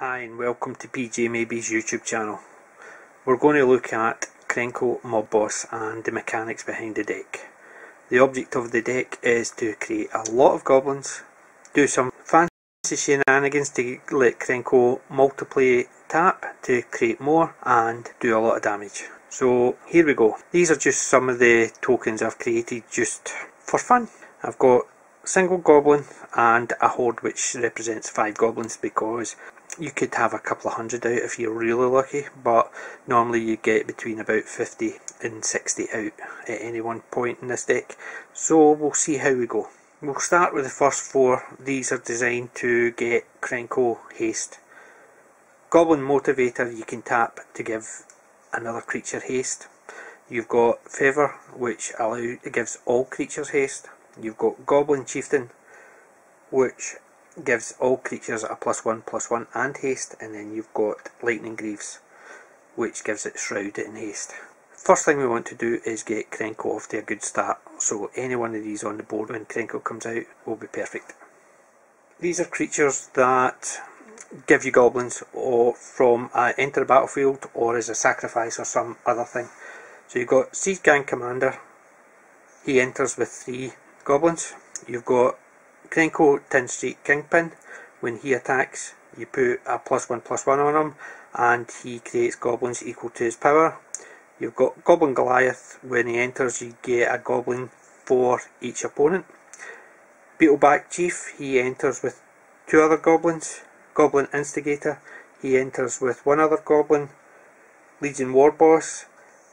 Hi and welcome to PJ Maybe's YouTube channel. We're going to look at Krenko Mob Boss and the mechanics behind the deck. The object of the deck is to create a lot of goblins, do some fancy shenanigans to let Krenko multiply tap to create more and do a lot of damage. So here we go. These are just some of the tokens I've created just for fun. I've got single goblin and a horde which represents five goblins because you could have a couple of hundred out if you're really lucky but normally you get between about 50 and 60 out at any one point in this deck so we'll see how we go. We'll start with the first four. These are designed to get Krenko haste. Goblin Motivator you can tap to give another creature haste. You've got Fervor which allow, gives all creatures haste. You've got Goblin Chieftain, which gives all creatures a plus one, plus one and haste, and then you've got Lightning Greaves, which gives it Shroud and haste. First thing we want to do is get Krenko off to a good start, so any one of these on the board when Krenko comes out will be perfect. These are creatures that give you goblins or from uh, enter the battlefield or as a sacrifice or some other thing. So you've got Siege Gang Commander, he enters with three goblins. You've got Krenko Tin Street Kingpin. When he attacks, you put a plus one plus one on him, and he creates goblins equal to his power. You've got Goblin Goliath. When he enters, you get a goblin for each opponent. Beetleback Chief. He enters with two other goblins. Goblin Instigator. He enters with one other goblin. Legion War Boss.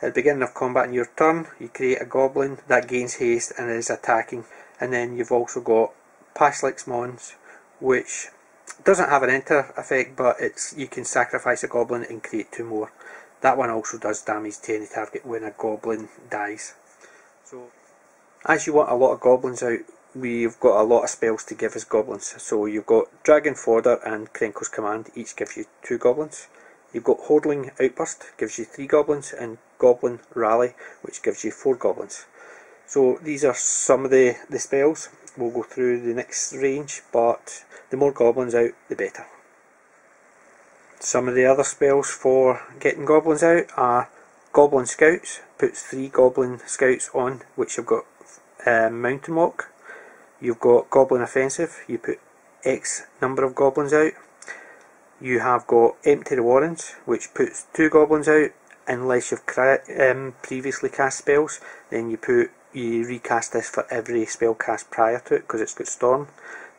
At the beginning of combat in your turn, you create a goblin that gains haste and is attacking. And then you've also got Pashalik Mons, which doesn't have an enter effect, but it's you can sacrifice a goblin and create two more. That one also does damage to any target when a goblin dies. So, as you want a lot of goblins out, we've got a lot of spells to give as goblins. So you've got Dragon Fodder and Krenko's Command, each gives you two goblins. You've got Hordeling Outburst, gives you 3 goblins, and Goblin Rally, which gives you 4 goblins. So these are some of the, the spells. We'll go through the next range, but the more goblins out, the better. Some of the other spells for getting goblins out are Goblin Scouts, puts 3 Goblin Scouts on, which you've got um, Mountain Walk. You've got Goblin Offensive, you put X number of goblins out you have got Empty the Warrens, which puts two goblins out unless you've um, previously cast spells. Then you put you recast this for every spell cast prior to it because it's got Storm.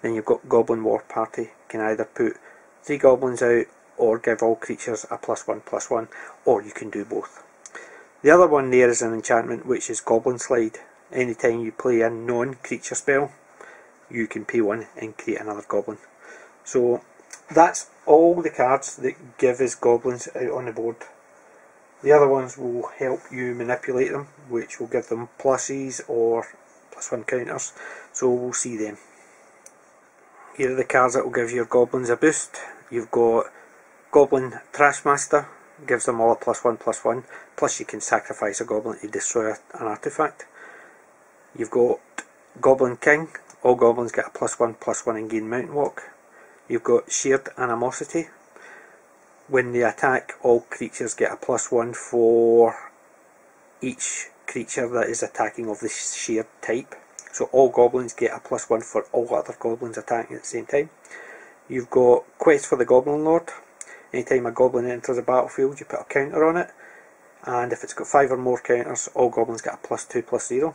Then you've got Goblin War Party. You can either put three goblins out or give all creatures a plus one plus one, or you can do both. The other one there is an enchantment which is Goblin Slide. Anytime you play a non-creature spell, you can pay one and create another goblin. So that's all the cards that give us goblins out on the board. The other ones will help you manipulate them, which will give them pluses or plus one counters, so we'll see them. Here are the cards that will give your goblins a boost. You've got Goblin Trashmaster, gives them all a plus one plus one, plus you can sacrifice a goblin to destroy an artifact. You've got Goblin King, all goblins get a plus one plus one and gain mountain walk. You've got Shared Animosity. When they attack, all creatures get a plus one for each creature that is attacking of the shared type. So all goblins get a plus one for all other goblins attacking at the same time. You've got Quest for the Goblin Lord. Anytime a goblin enters the battlefield, you put a counter on it. And if it's got five or more counters, all goblins get a plus two plus zero.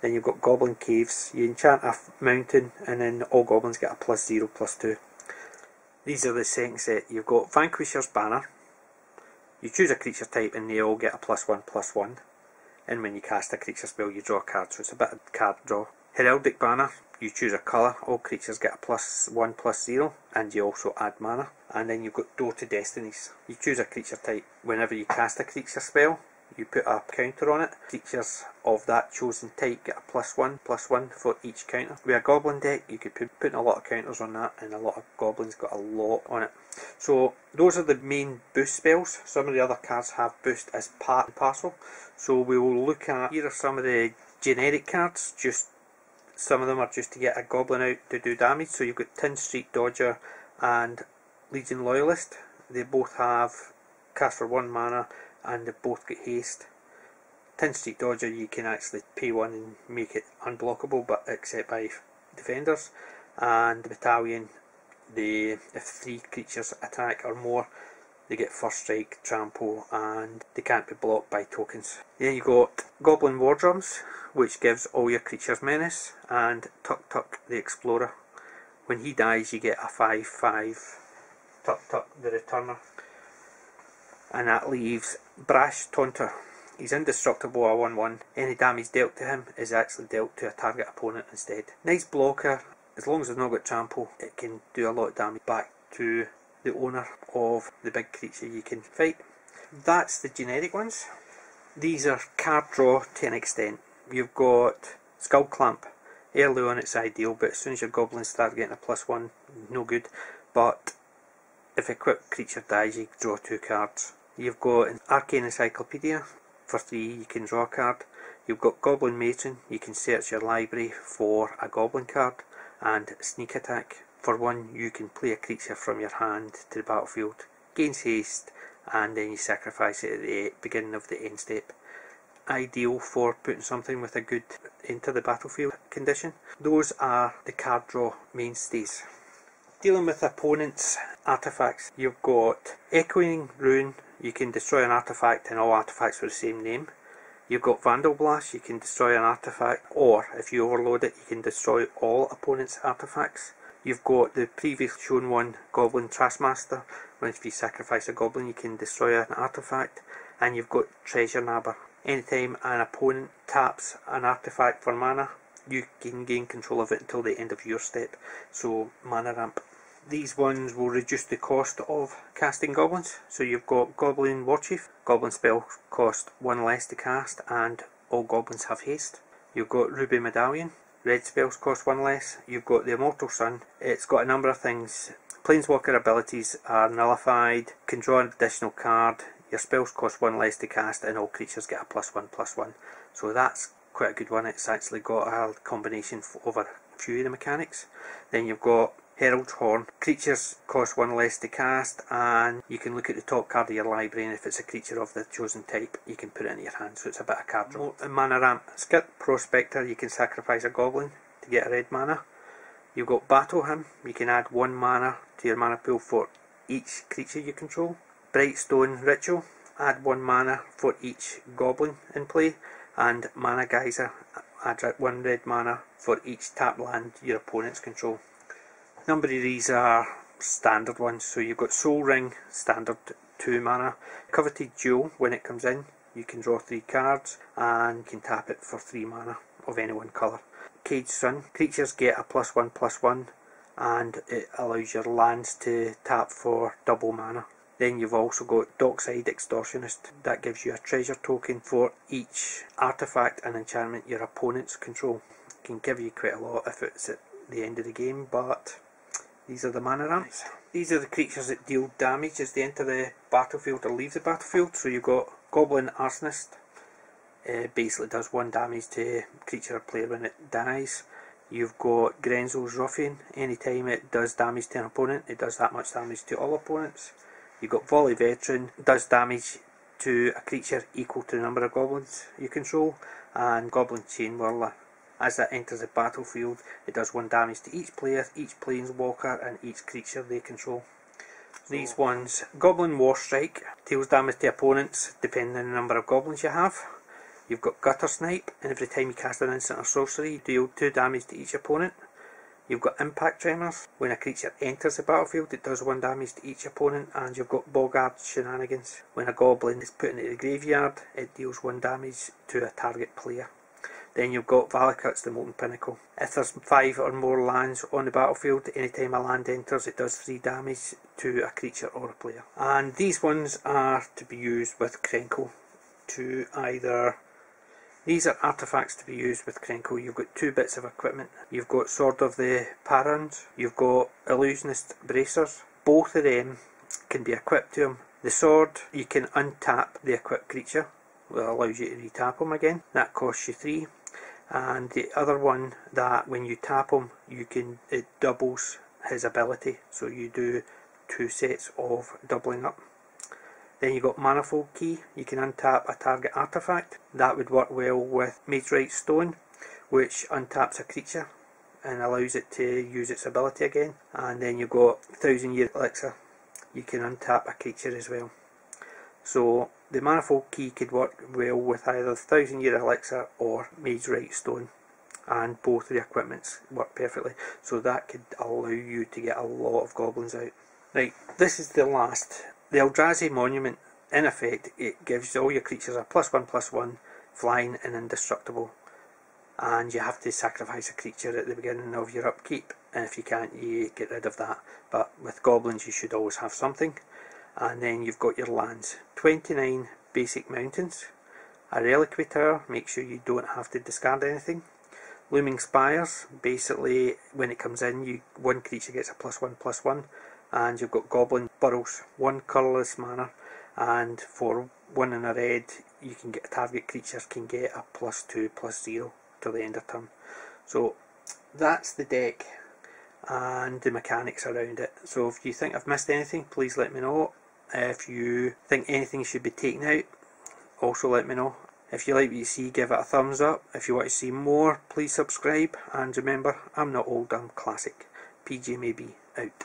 Then you've got Goblin Caves. You enchant a mountain and then all goblins get a plus 0, plus 2. These are the second set. You've got Vanquisher's Banner. You choose a creature type and they all get a plus 1, plus 1. And when you cast a creature spell you draw a card, so it's a bit of card draw. Heraldic Banner. You choose a colour, all creatures get a plus 1, plus 0, and you also add mana. And then you've got Door to Destinies. You choose a creature type. Whenever you cast a creature spell, you put a counter on it. Creatures of that chosen type get a plus one, plus one for each counter. With a goblin deck, you could put a lot of counters on that, and a lot of goblins got a lot on it. So those are the main boost spells. Some of the other cards have boost as part and parcel. So we will look at here are some of the generic cards. Just some of them are just to get a goblin out to do damage. So you've got Tin Street Dodger and Legion Loyalist. They both have cast for one mana and they both get haste. Tin Street Dodger you can actually pay one and make it unblockable but except by defenders. And the Battalion, they, if three creatures attack or more they get first strike, trample, and they can't be blocked by tokens. Then you got Goblin War Drums, which gives all your creatures menace, and Tuktuk the Explorer. When he dies, you get a 5 5 Tuk Tuk the Returner. And that leaves Brash Taunter. He's indestructible a 1 1. Any damage dealt to him is actually dealt to a target opponent instead. Nice blocker. As long as it's not got trample, it can do a lot of damage back to the owner of the big creature you can fight. That's the generic ones. These are card draw to an extent. You've got Skullclamp. Early on it's ideal, but as soon as your goblins start getting a plus one, no good. But if a quick creature dies, you draw two cards. You've got an Arcane Encyclopedia. For three, you can draw a card. You've got Goblin Matron. You can search your library for a goblin card. And Sneak Attack. For one, you can play a creature from your hand to the battlefield, gains haste, and then you sacrifice it at the beginning of the end step. Ideal for putting something with a good into the battlefield condition. Those are the card draw mainstays. Dealing with opponents' artifacts, you've got Echoing Ruin, you can destroy an artifact and all artifacts with the same name. You've got Vandalblast, you can destroy an artifact, or if you overload it, you can destroy all opponents' artifacts. You've got the previous shown one, Goblin Trashmaster. When if you sacrifice a goblin, you can destroy an artifact. And you've got Treasure Nabber. Anytime an opponent taps an artifact for mana, you can gain control of it until the end of your step. So, mana ramp. These ones will reduce the cost of casting goblins. So you've got Goblin Warchief. Goblin spell cost one less to cast, and all goblins have haste. You've got Ruby Medallion. Red spells cost one less. You've got the Immortal Sun. It's got a number of things. Planeswalker abilities are nullified. Can draw an additional card. Your spells cost one less to cast, and all creatures get a plus one plus one. So that's quite a good one. It's actually got a combination over a few of the mechanics. Then you've got Herald's Horn. Creatures cost one less to cast, and you can look at the top card of your library, and if it's a creature of the chosen type, you can put it in your hand, so it's a bit of card draw. Mana ramp. Skirk Prospector, you can sacrifice a goblin to get a red mana. You've got Battle Hymn, you can add one mana to your mana pool for each creature you control. Brightstone Ritual, add one mana for each goblin in play. And Mana Geyser, add one red mana for each tap land your opponents control number of these are standard ones. So you've got Sol Ring, standard 2 mana. Coveted Jewel, when it comes in, you can draw 3 cards and can tap it for 3 mana of any one colour. Caged Sun, creatures get a plus 1 plus 1 and it allows your lands to tap for double mana. Then you've also got Dockside Extortionist, that gives you a treasure token for each artifact and enchantment your opponents control. It can give you quite a lot if it's at the end of the game, but these are the mana ramps. These are the creatures that deal damage as they enter the battlefield or leave the battlefield. So you've got Goblin Arsonist. Uh, basically does one damage to creature or player when it dies. You've got Grenzo's Ruffian. Anytime it does damage to an opponent, it does that much damage to all opponents. You've got Volley Veteran. Does damage to a creature equal to the number of goblins you control. And Goblin Chainwhirler as it enters the battlefield, it does one damage to each player, each planeswalker, and each creature they control. These ones, Goblin War Strike, deals damage to opponents depending on the number of goblins you have. You've got Guttersnipe, and every time you cast an instant or sorcery, you deal 2 damage to each opponent. You've got Impact Tremors, when a creature enters the battlefield, it does 1 damage to each opponent, and you've got Boggart Shenanigans, when a goblin is put into the graveyard, it deals 1 damage to a target player. Then you've got Valakut's the Molten Pinnacle. If there's five or more lands on the battlefield, anytime a land enters, it does 3 damage to a creature or a player. And these ones are to be used with Krenko to either these are artifacts to be used with Krenko. You've got two bits of equipment. You've got Sword of the Paruns. You've got Illusionist Bracers. Both of them can be equipped to them. The sword, you can untap the equipped creature. Well, allows you to retap them again. That costs you 3 and the other one that when you tap him you can it doubles his ability so you do two sets of doubling up. Then you've got Manifold Key, you can untap a target artifact. That would work well with Magewright's Stone, which untaps a creature and allows it to use its ability again. And then you've got Thousand Year Elixir, you can untap a creature as well. So the Manifold Key could work well with either the Thousand Year Elixir or Magewright's Stone and both of the equipments work perfectly so that could allow you to get a lot of goblins out. Right, this is the last. The Eldrazi Monument, in effect, it gives all your creatures a plus one plus one, flying and indestructible. And you have to sacrifice a creature at the beginning of your upkeep, and if you can't, you get rid of that. But with goblins, you should always have something. And then you've got your lands 29 basic mountains, a reliquary tower, make sure you don't have to discard anything, Looming Spires, basically when it comes in, you one creature gets a plus one plus one, and you've got Goblin Burrows, one colourless mana, and for one in a red, you can get target creatures can get a plus two plus zero till the end of turn. So that's the deck and the mechanics around it. So if you think I've missed anything, please let me know. If you think anything should be taken out, also let me know. If you like what you see, give it a thumbs up. If you want to see more, please subscribe. And remember, I'm not old, I'm classic. PJ Maybe, out.